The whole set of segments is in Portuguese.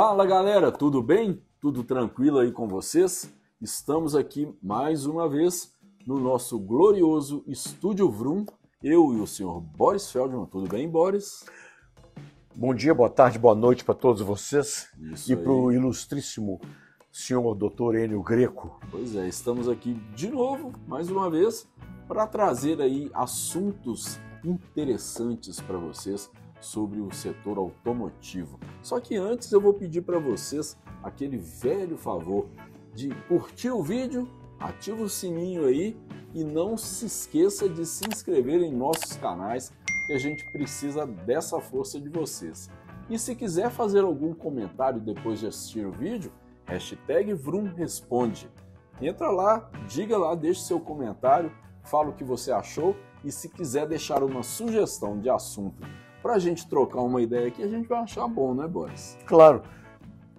Fala galera, tudo bem? Tudo tranquilo aí com vocês? Estamos aqui mais uma vez no nosso glorioso Estúdio Vrum, eu e o senhor Boris Feldman. Tudo bem, Boris? Bom dia, boa tarde, boa noite para todos vocês Isso e para o ilustríssimo senhor doutor Enio Greco. Pois é, estamos aqui de novo, mais uma vez, para trazer aí assuntos interessantes para vocês sobre o setor automotivo. Só que antes eu vou pedir para vocês aquele velho favor de curtir o vídeo, ativa o sininho aí e não se esqueça de se inscrever em nossos canais, que a gente precisa dessa força de vocês. E se quiser fazer algum comentário depois de assistir o vídeo, hashtag VrumResponde. Entra lá, diga lá, deixe seu comentário, fala o que você achou e se quiser deixar uma sugestão de assunto para a gente trocar uma ideia aqui, a gente vai achar bom, né, Boris? Claro,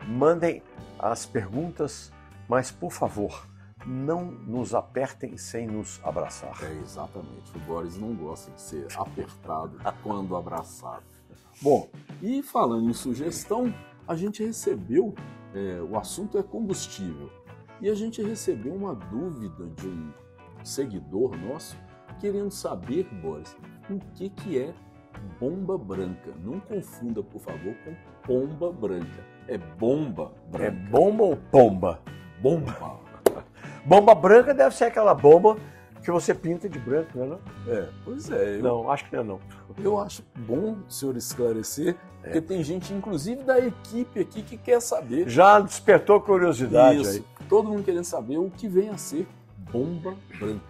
mandem as perguntas, mas por favor, não nos apertem sem nos abraçar. É, exatamente. O Boris não gosta de ser apertado quando abraçado. Bom, E falando em sugestão, a gente recebeu, é, o assunto é combustível, e a gente recebeu uma dúvida de um seguidor nosso querendo saber, Boris, o que, que é bomba branca. Não confunda, por favor, com pomba branca. É bomba é branca. bomba ou pomba? bomba. Bomba branca deve ser aquela bomba que você pinta de branco, não é? Não, É, pois é. Eu, não acho que não é não. eu acho bom o senhor esclarecer, porque tem gente, inclusive da equipe aqui, que quer saber. Já despertou curiosidade Isso. aí. Todo mundo querendo saber o que vem a ser bomba branca.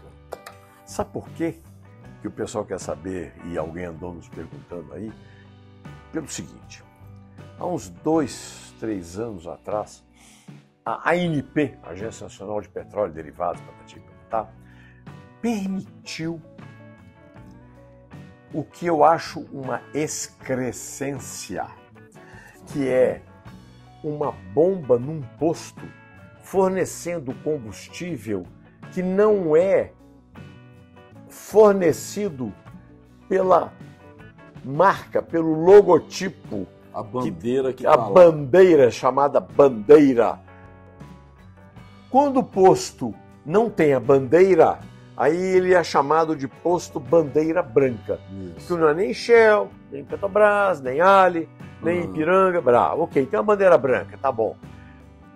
Sabe por quê que o pessoal quer saber e alguém andou nos perguntando aí? Pelo seguinte, há uns dois, três anos atrás, a ANP, Agência Nacional de Petróleo e Derivados, tá, permitiu o que eu acho uma excrescência, que é uma bomba num posto fornecendo combustível que não é fornecido pela marca, pelo logotipo, A bandeira que, a tá bandeira chamada bandeira. Quando o posto não tem a bandeira, aí ele é chamado de posto bandeira branca. Que Isso. não é nem Shell, nem Petrobras, nem Ali, nem Uhum. Ipiranga. Brá, ok, tem uma bandeira branca, tá bom.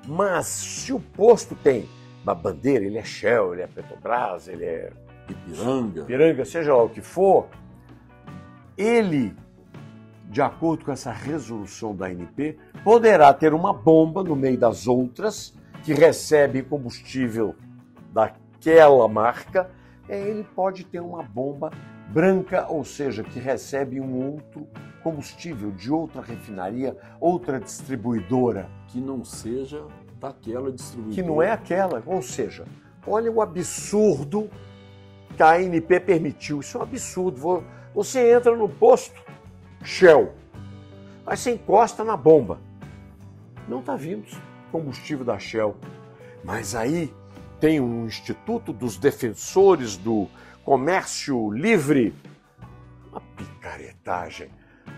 Mas se o posto tem uma bandeira, ele é Shell, ele é Petrobras, ele é Ipiranga. Ipiranga, seja lá o que for, ele, de acordo com essa resolução da ANP, poderá ter uma bomba no meio das outras que recebe combustível daquela marca, e ele pode ter uma bomba branca, ou seja, que recebe um outro combustível de outra refinaria, outra distribuidora, Que não seja daquela distribuidora. que não é aquela. Ou seja, olha o absurdo que a ANP permitiu. Isso é um absurdo. Vo- Você entra no posto Shell, aí você encosta na bomba. Não está vindo combustível da Shell. Mas aí tem um Instituto dos Defensores do Comércio Livre. Uma picaretagem.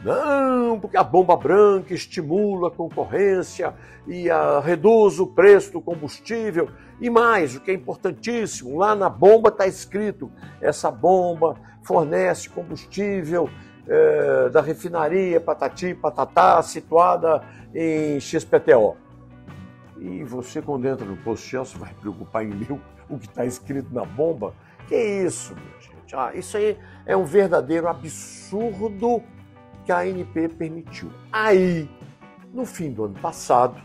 Não, porque a bomba branca estimula a concorrência e a, reduz o preço do combustível. E mais, o que é importantíssimo, lá na bomba está escrito: essa bomba fornece combustível eh, da refinaria Patati Patatá, situada em XPTO. E você, quando entra no posto Shell, você vai preocupar em ler o- que está escrito na bomba? Que isso, minha gente? Ah, isso aí é um verdadeiro absurdo que a ANP permitiu. Aí, no fim do ano passado,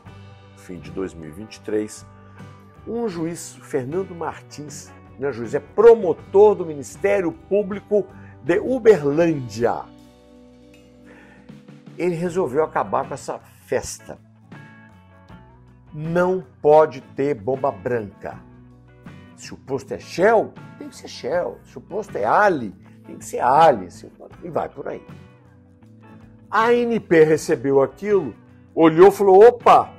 fim de 2023, um juiz, Fernando Martins, não é juiz, é promotor do Ministério Público de Uberlândia. Ele resolveu acabar com essa festa. Não pode ter bomba branca. Se o posto é Shell, tem que ser Shell. Se o posto é Ali, tem que ser Ali. E vai por aí. A ANP recebeu aquilo, olhou e falou: opa,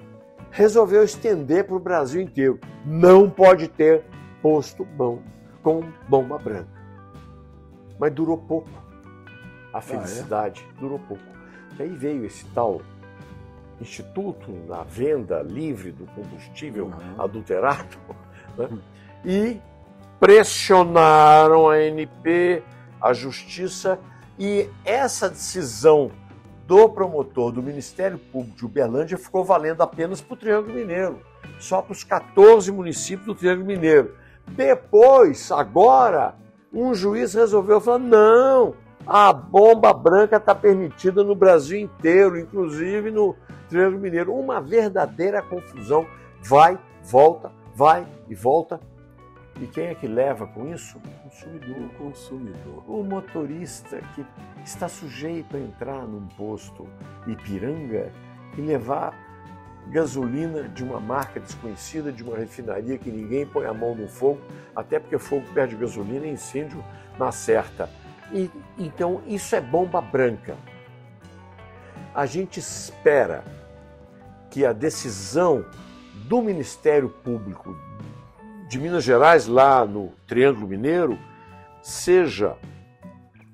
resolveu estender para o Brasil inteiro. Não pode ter posto bom com bomba branca. Mas durou pouco. A felicidade durou pouco. E aí veio esse tal instituto na venda livre do combustível uhum. adulterado né? e pressionaram a ANP, a justiça e essa decisão do promotor do Ministério Público de Uberlândia ficou valendo apenas para o Triângulo Mineiro, só para os 14 municípios do Triângulo Mineiro. Depois, agora, um juiz resolveu falar: não, a bomba branca está permitida no Brasil inteiro, inclusive no Triângulo Mineiro. Uma verdadeira confusão. Vai, volta, vai e volta. E quem é que leva com isso? O consumidor. O consumidor. O motorista que está sujeito a entrar num posto Ipiranga e levar gasolina de uma marca desconhecida, de uma refinaria que ninguém põe a mão no fogo, até porque fogo perde gasolina e incêndio na certa. E, então, isso é bomba branca. A gente espera que a decisão do Ministério Público de Minas Gerais, lá no Triângulo Mineiro, seja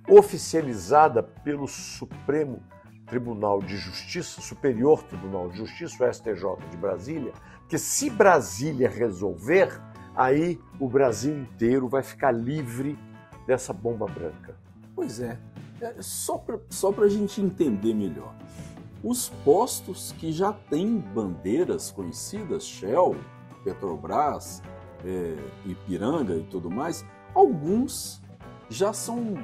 oficializada pelo Supremo Tribunal de Justiça, Superior Tribunal de Justiça, o STJ de Brasília, que se Brasília resolver, aí o Brasil inteiro vai ficar livre dessa bomba branca. Pois é, é só para só a gente entender melhor. Os postos que já têm bandeiras conhecidas, Shell, Petrobras, é, Ipiranga e tudo mais, alguns já são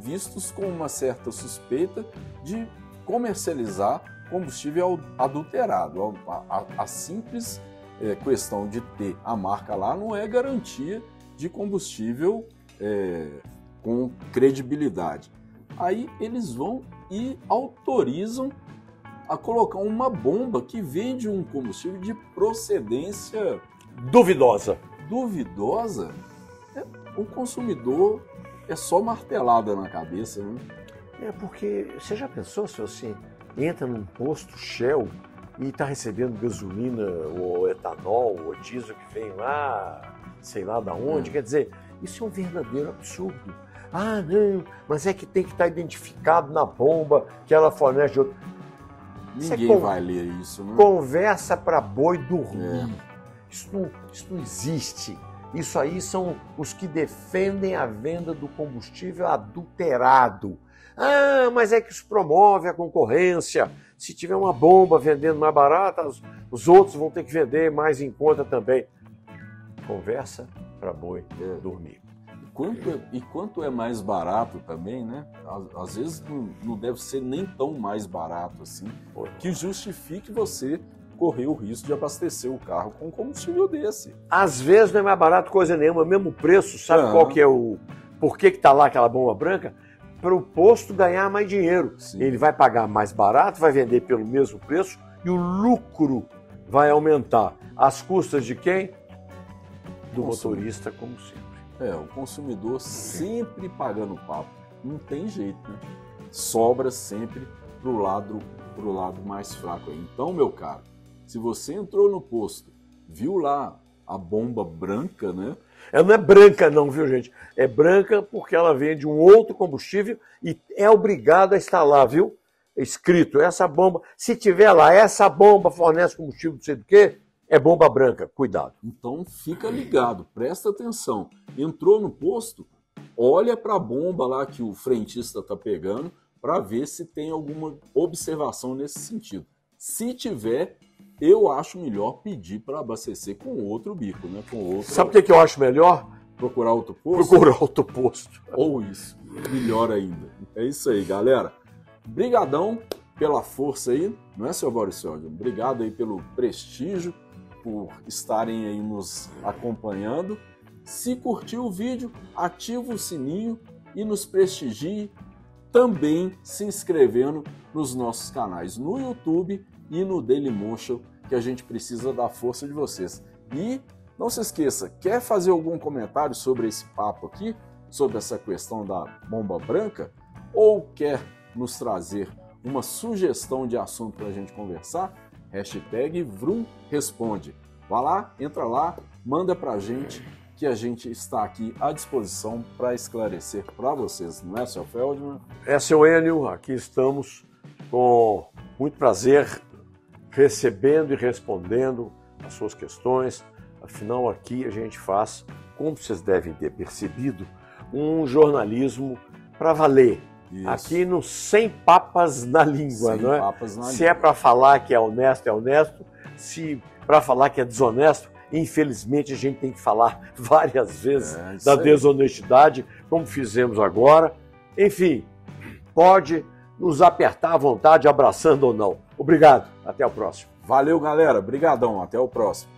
vistos com uma certa suspeita de comercializar combustível adulterado. A, a, a simples é, questão de ter a marca lá não é garantia de combustível é, com credibilidade. Aí eles vão e autorizam a colocar uma bomba que vende um combustível de procedência duvidosa. Duvidosa? É, o consumidor é só martelada na cabeça, né? É porque você já pensou se você entra num posto Shell e está recebendo gasolina ou etanol ou diesel que vem lá, sei lá da onde? É. Quer dizer, isso é um verdadeiro absurdo. Ah, não, mas é que tem que estar tá identificado na bomba que ela fornece de outro. Ninguém vai ler isso, né? Conversa para boi dormir. É. Isso, não, isso não existe. Isso aí são os que defendem a venda do combustível adulterado. Ah, mas é que isso promove a concorrência. Se tiver uma bomba vendendo mais barata, os outros vão ter que vender mais em conta também. Conversa para boi é. dormir. Quanto é, e quanto é mais barato também, né? Às, às vezes não, não, deve ser nem tão mais barato assim, que justifique você correr o risco de abastecer o carro com combustível desse. Às vezes não é mais barato coisa nenhuma, mesmo preço, sabe qual que é o... Por que está lá aquela bomba branca? Para o posto ganhar mais dinheiro. Sim. Ele vai pagar mais barato, vai vender pelo mesmo preço e o lucro vai aumentar. As custas de quem? Do motorista, como sempre. É, o consumidor sempre pagando papo. Não tem jeito, né? Sobra sempre pro lado, pro lado mais fraco. Então, meu caro, se você entrou no posto, viu lá a bomba branca, né? Ela não é branca, não, viu, gente? É branca porque ela vende um outro combustível e é obrigado a estar lá, viu? Escrito, essa bomba. Se tiver lá, essa bomba fornece combustível, não sei do quê, é bomba branca, cuidado. Então fica ligado, presta atenção. Entrou no posto, olha para a bomba lá que o frentista está pegando para ver se tem alguma observação nesse sentido. Se tiver, eu acho melhor pedir para abastecer com outro bico, né? Com outro... Sabe o que, eu acho melhor? Procurar outro posto? Procurar outro posto. Ou isso. Melhor ainda. É isso aí, galera. Brigadão pela força aí, não é, seu Boris Obrigado aí pelo prestígio por estarem aí nos acompanhando. Se curtiu o vídeo, ativa o sininho e nos prestigie também se inscrevendo nos nossos canais no YouTube e no Dailymotion, que a gente precisa da força de vocês. E não se esqueça, quer fazer algum comentário sobre esse papo aqui, sobre essa questão da bomba branca, ou quer nos trazer uma sugestão de assunto para a gente conversar? Hashtag Vrum Responde. Vá lá, entra lá, manda para a gente que a gente está aqui à disposição para esclarecer para vocês, não é, seu Feldman? É, seu Enio, aqui estamos com muito prazer recebendo e respondendo as suas questões. Afinal, aqui a gente faz, como vocês devem ter percebido, um jornalismo para valer. Isso. Aqui no sem papas na língua, sem não é? Papas na se é língua. é para falar que é honesto, é honesto. Se para falar que é desonesto, infelizmente a gente tem que falar várias vezes é, da desonestidade, como fizemos agora. Enfim, pode nos apertar à vontade, abraçando ou não. Obrigado, até o próximo. Valeu, galera. Obrigadão, até o próximo.